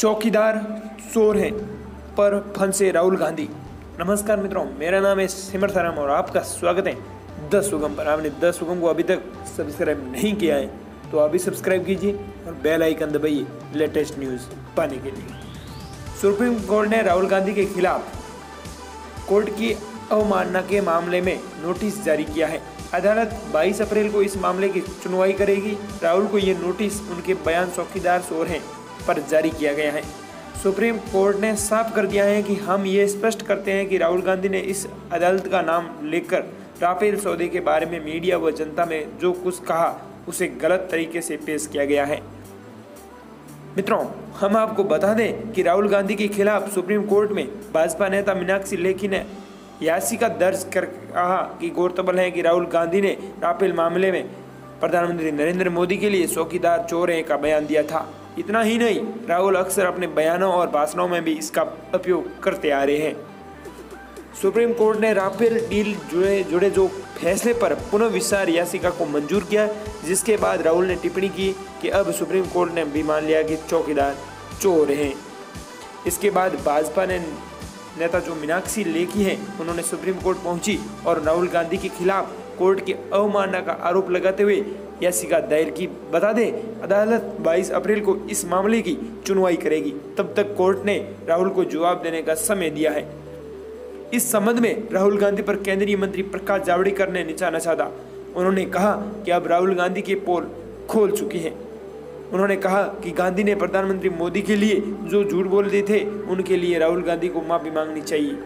चौकीदार चोर हैं, पर फंसे राहुल गांधी। नमस्कार मित्रों, मेरा नाम है सिमर सराम और आपका स्वागत है दस सुगम पर। आपने दस सुगम को अभी तक सब्सक्राइब नहीं किया है तो अभी सब्सक्राइब कीजिए और बेल आइकन दबाइए लेटेस्ट न्यूज़ पाने के लिए। सुप्रीम कोर्ट ने राहुल गांधी के खिलाफ कोर्ट की अवमानना के मामले में नोटिस जारी किया है। अदालत 22 अप्रैल को इस मामले की सुनवाई करेगी। राहुल को ये नोटिस उनके बयान चौकीदार शोर हैं। पर जारी किया गया है। सुप्रीम कोर्ट ने साफ़ कर दिया है कि हम ये स्पष्ट करते हैं कि राहुल गांधी ने इस अदालत का नाम लेकर राफेल सौदे के बारे में मीडिया व जनता में जो कुछ कहा, उसे गलत तरीके से पेश किया गया है। मित्रों, हम आपको बता दें कि राहुल गांधी के खिलाफ सुप्रीम कोर्ट में भाजपा नेता मीनाक्षी लेखी ने याचिका दर्ज कर कहा कि गौरतबल है कि राहुल गांधी ने राफेल मामले में प्रधानमंत्री नरेंद्र मोदी के लिए चौकीदार चोर का बयान दिया था। इतना ही नहीं, राहुल अक्सर अपने बयानों और भाषणों में भी इसका उपयोग करते आ रहे हैं। सुप्रीम कोर्ट ने राफेल डील जुड़े जुड़े जो फैसले पर पुनः विचार याचिका को मंजूर किया, जिसके बाद राहुल ने टिप्पणी की कि अब सुप्रीम कोर्ट ने भी मान लिया कि चौकीदार चोर हैं। इसके बाद भाजपा ने नेता जो मीनाक्षी लेखी हैं। उन्होंने सुप्रीम कोर्ट पहुँची और राहुल गांधी के खिलाफ कोर्ट की अवमानना का आरोप लगाते हुए याचिका दायर की। बता दें, अदालत 22 अप्रैल को इस मामले की सुनवाई करेगी। तब तक कोर्ट ने राहुल को जवाब देने का समय दिया है। इस संबंध में राहुल गांधी पर केंद्रीय मंत्री प्रकाश जावड़ेकर ने निशाना साधा। उन्होंने कहा कि अब राहुल गांधी के पोल खोल चुके हैं। उन्होंने कहा कि गांधी ने प्रधानमंत्री मोदी के लिए जो झूठ बोल दिए थे, उनके लिए राहुल गांधी को माफ़ी मांगनी चाहिए।